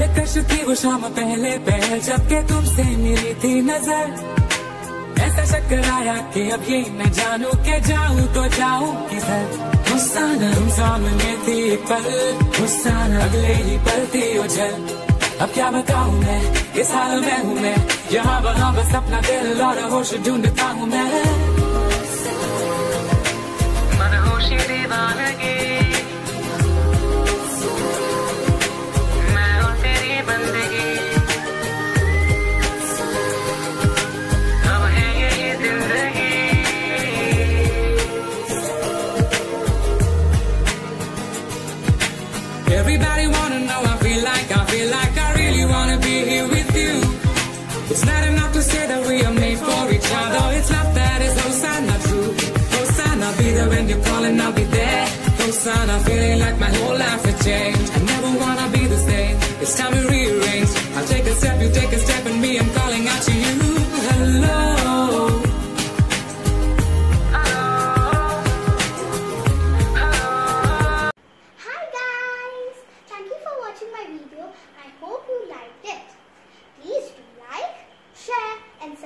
दिलकश थी वो शाम पहले पहल जब जबकि तुमसे मिली थी नज़र। ऐसा चक्कर आया कि अब ये न जानू के जाऊँ तो जाऊँ किधर। गुस्सा न तुम सामने थी पल गुस्सा न अगले ही पल थी उछल अब क्या बताऊँ मैं, इस हाल में हूँ मैं। यहाँ वहाँ बस अपना दिल और होश ढूंढता हूँ मैं। Everybody wanna know I feel like I feel like I really wanna be here with you. It's not enough to say that we are made for each other. It's not that it's Hosanna true. Hosanna, I'll be there when you're calling, I'll be there. Hosanna, feeling like my whole life has changed. I never wanna be the same. It's time to rearrange. I'll take a step, you take a step, and me, I'm calling out to you.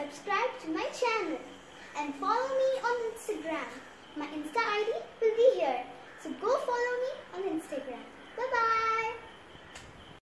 Subscribe to my channel. And follow me on Instagram. My Insta